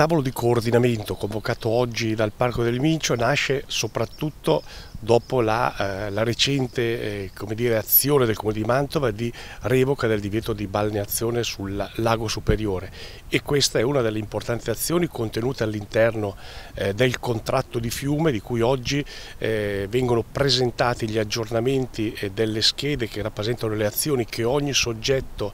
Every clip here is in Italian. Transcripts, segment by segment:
tavolo di coordinamento convocato oggi dal Parco del Mincio nasce soprattutto dopo la, eh, la recente eh, dire, azione del Comune di Mantova di revoca del divieto di balneazione sul lago superiore e questa è una delle importanti azioni contenute all'interno eh, del contratto di fiume di cui oggi eh, vengono presentati gli aggiornamenti eh, delle schede che rappresentano le azioni che ogni soggetto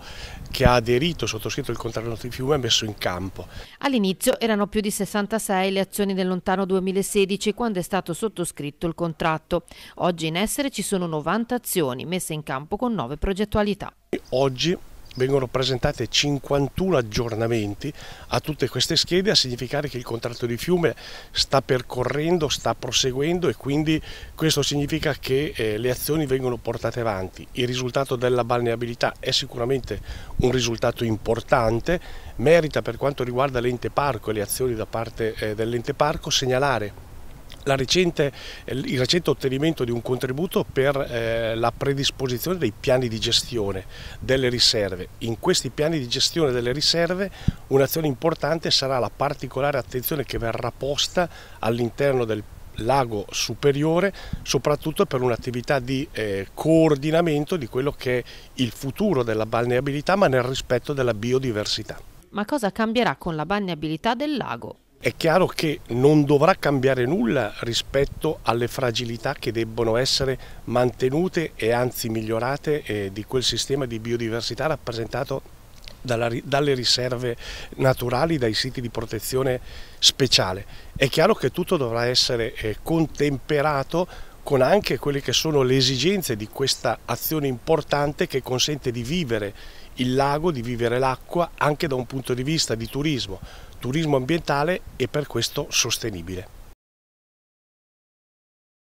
che ha aderito, sottoscritto il contratto di fiume ha messo in campo. All'inizio erano più di 66 le azioni del lontano 2016 quando è stato sottoscritto il contratto. Oggi in essere ci sono 90 azioni messe in campo con 9 progettualità. Oggi vengono presentate 51 aggiornamenti a tutte queste schede a significare che il contratto di fiume sta percorrendo, sta proseguendo e quindi questo significa che eh, le azioni vengono portate avanti. Il risultato della balneabilità è sicuramente un risultato importante, merita per quanto riguarda l'ente parco e le azioni da parte eh, dell'ente parco segnalare recente, il recente ottenimento di un contributo per eh, la predisposizione dei piani di gestione delle riserve. In questi piani di gestione delle riserve un'azione importante sarà la particolare attenzione che verrà posta all'interno del lago superiore soprattutto per un'attività di eh, coordinamento di quello che è il futuro della balneabilità ma nel rispetto della biodiversità. Ma cosa cambierà con la balneabilità del lago? È chiaro che non dovrà cambiare nulla rispetto alle fragilità che debbono essere mantenute e anzi migliorate eh, di quel sistema di biodiversità rappresentato dalla, dalle riserve naturali, dai siti di protezione speciale. È chiaro che tutto dovrà essere eh, contemperato con anche quelle che sono le esigenze di questa azione importante che consente di vivere il lago, di vivere l'acqua anche da un punto di vista di turismo, turismo ambientale e per questo sostenibile.